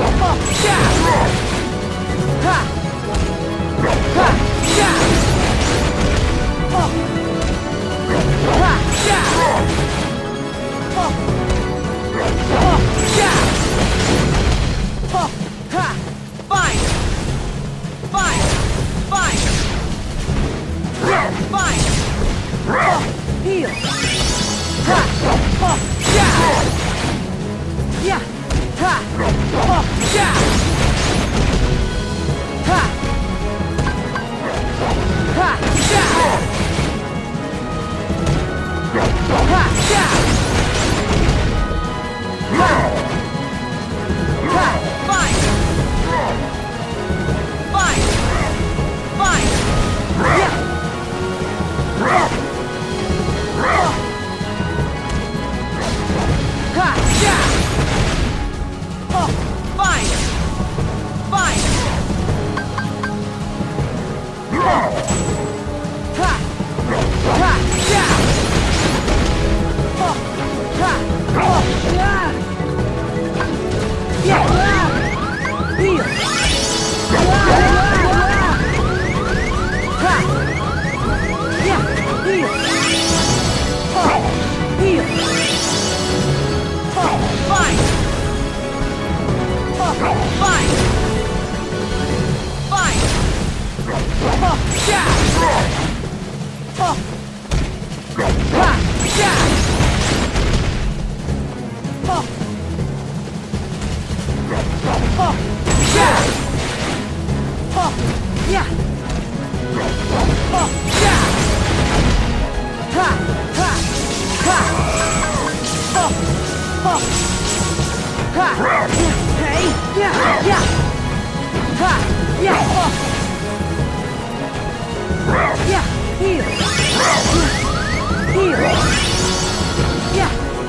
Oh! 掉。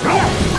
Yeah.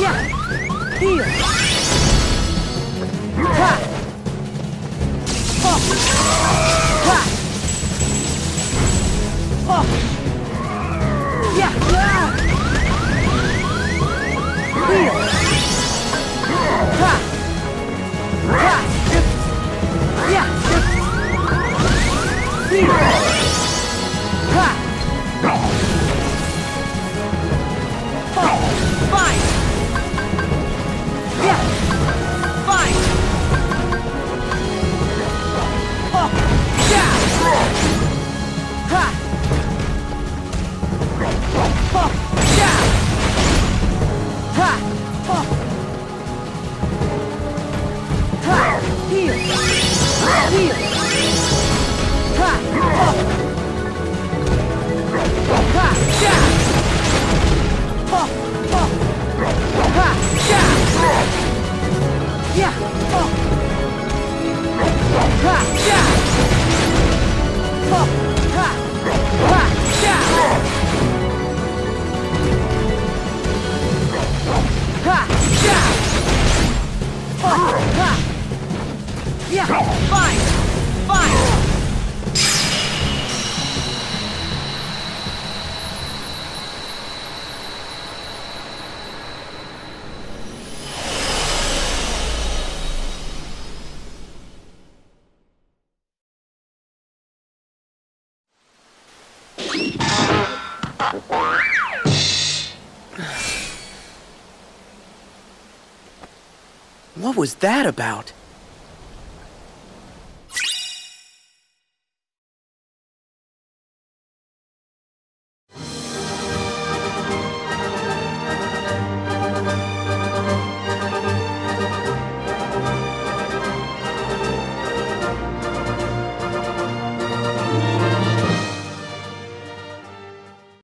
Yeah! Seal. Ha! Oh! Ha! Oh! Yeah! yeah. What was that about?